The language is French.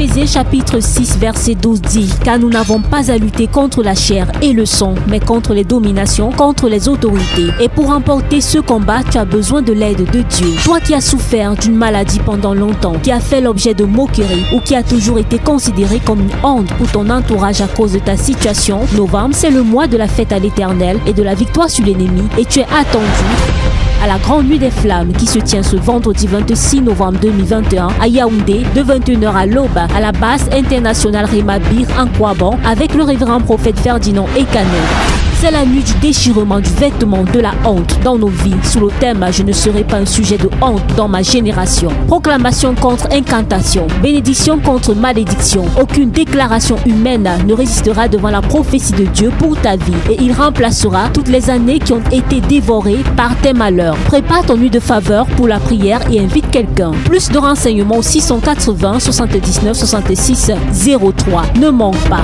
Éphésiens chapitre 6 verset 12 dit Car nous n'avons pas à lutter contre la chair et le sang, mais contre les dominations, contre les autorités. Et pour remporter ce combat, tu as besoin de l'aide de Dieu. Toi qui as souffert d'une maladie pendant longtemps, qui a fait l'objet de moqueries ou qui a toujours été considéré comme une honte pour ton entourage à cause de ta situation, novembre, c'est le mois de la fête à l'éternel et de la victoire sur l'ennemi et tu es attendu à la Grande Nuit des Flammes qui se tient ce vendredi 26 novembre 2021 à Yaoundé de 21h à l'aube à la base internationale Rémabir en Kouaban avec le révérend prophète Ferdinand Ekanen. C'est la nuit du déchirement du vêtement de la honte dans nos vies sous le thème Je ne serai pas un sujet de honte dans ma génération. Proclamation contre incantation, bénédiction contre malédiction. Aucune déclaration humaine ne résistera devant la prophétie de Dieu pour ta vie et il remplacera toutes les années qui ont été dévorées par tes malheurs. Prépare ton nuit de faveur pour la prière et invite quelqu'un. Plus de renseignements au 680 79 66 03. Ne manque pas.